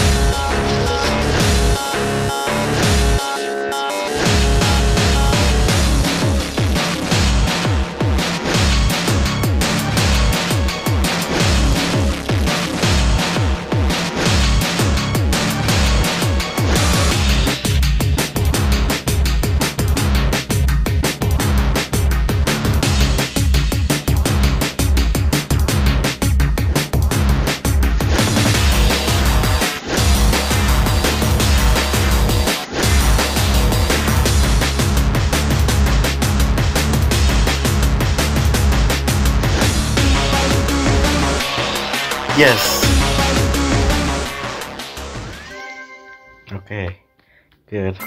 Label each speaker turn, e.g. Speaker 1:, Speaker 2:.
Speaker 1: Yeah. Yes. Okay. Good.